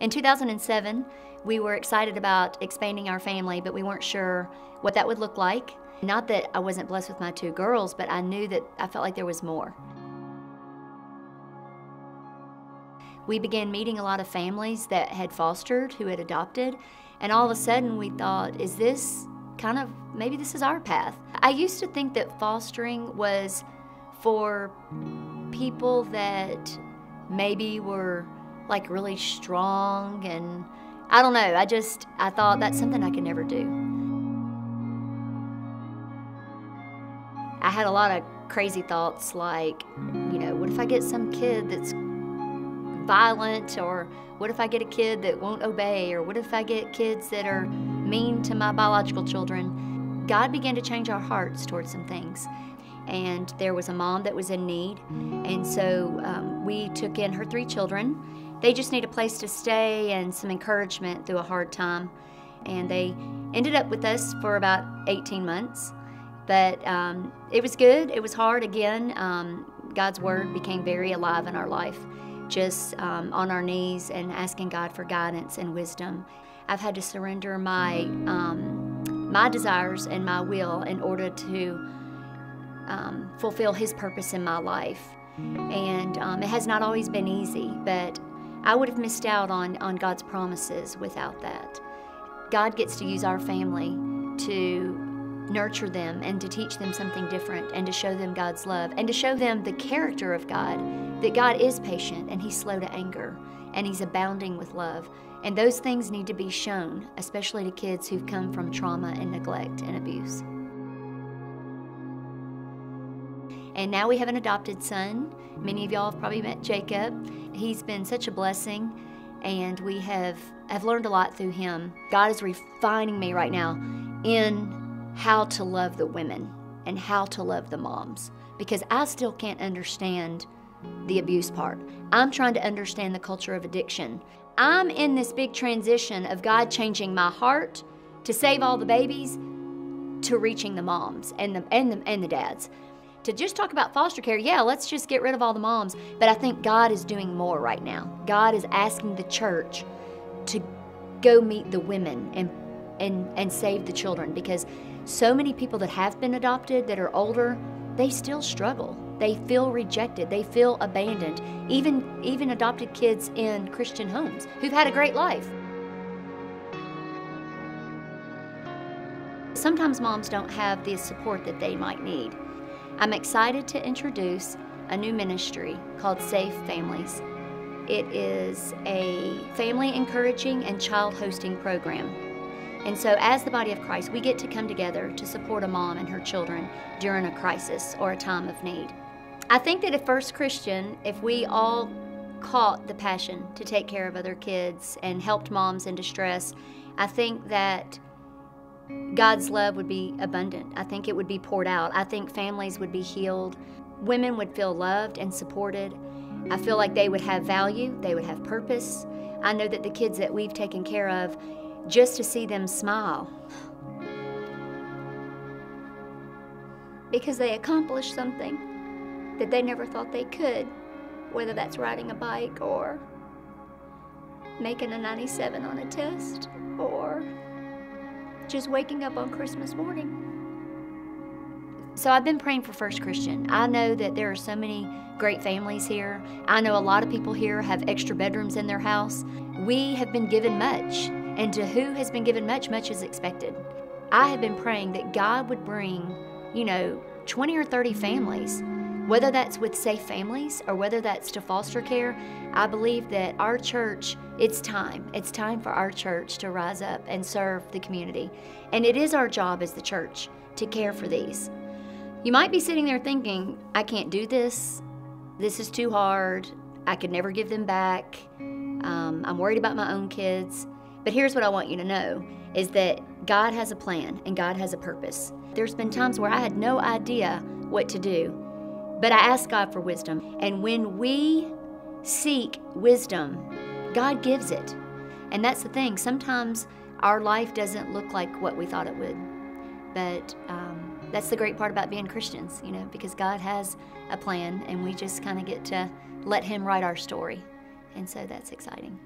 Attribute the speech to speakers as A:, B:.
A: In 2007, we were excited about expanding our family, but we weren't sure what that would look like. Not that I wasn't blessed with my two girls, but I knew that I felt like there was more. We began meeting a lot of families that had fostered, who had adopted, and all of a sudden we thought, is this kind of, maybe this is our path. I used to think that fostering was for people that maybe were like really strong and I don't know. I just, I thought that's something I could never do. I had a lot of crazy thoughts like, you know, what if I get some kid that's violent or what if I get a kid that won't obey or what if I get kids that are mean to my biological children? God began to change our hearts towards some things and there was a mom that was in need. And so um, we took in her three children. They just need a place to stay and some encouragement through a hard time. And they ended up with us for about 18 months. But um, it was good. It was hard again. Um, God's word became very alive in our life, just um, on our knees and asking God for guidance and wisdom. I've had to surrender my um, my desires and my will in order to um, fulfill His purpose in my life. And um, it has not always been easy, but I would have missed out on, on God's promises without that. God gets to use our family to nurture them and to teach them something different and to show them God's love and to show them the character of God that God is patient and He's slow to anger and He's abounding with love. And those things need to be shown, especially to kids who've come from trauma and neglect and abuse. And now we have an adopted son. Many of y'all have probably met Jacob. He's been such a blessing, and we have, have learned a lot through him. God is refining me right now in how to love the women and how to love the moms because I still can't understand the abuse part. I'm trying to understand the culture of addiction. I'm in this big transition of God changing my heart to save all the babies to reaching the moms and the and the, and the dads to just talk about foster care, yeah, let's just get rid of all the moms. But I think God is doing more right now. God is asking the church to go meet the women and and and save the children because so many people that have been adopted that are older, they still struggle. They feel rejected. They feel abandoned. Even even adopted kids in Christian homes who've had a great life. Sometimes moms don't have the support that they might need. I'm excited to introduce a new ministry called Safe Families. It is a family encouraging and child hosting program. And so, as the body of Christ, we get to come together to support a mom and her children during a crisis or a time of need. I think that at First Christian, if we all caught the passion to take care of other kids and helped moms in distress, I think that God's love would be abundant. I think it would be poured out. I think families would be healed. Women would feel loved and supported. I feel like they would have value, they would have purpose. I know that the kids that we've taken care of, just to see them smile, because they accomplished something that they never thought they could, whether that's riding a bike or making a 97 on a test or just waking up on Christmas morning. So I've been praying for First Christian. I know that there are so many great families here. I know a lot of people here have extra bedrooms in their house. We have been given much, and to who has been given much, much is expected. I have been praying that God would bring, you know, 20 or 30 families whether that's with safe families or whether that's to foster care, I believe that our church, it's time. It's time for our church to rise up and serve the community. And it is our job as the church to care for these. You might be sitting there thinking, I can't do this. This is too hard. I could never give them back. Um, I'm worried about my own kids. But here's what I want you to know is that God has a plan and God has a purpose. There's been times where I had no idea what to do. But I ask God for wisdom. And when we seek wisdom, God gives it. And that's the thing. Sometimes our life doesn't look like what we thought it would. But um, that's the great part about being Christians, you know, because God has a plan and we just kind of get to let Him write our story. And so that's exciting.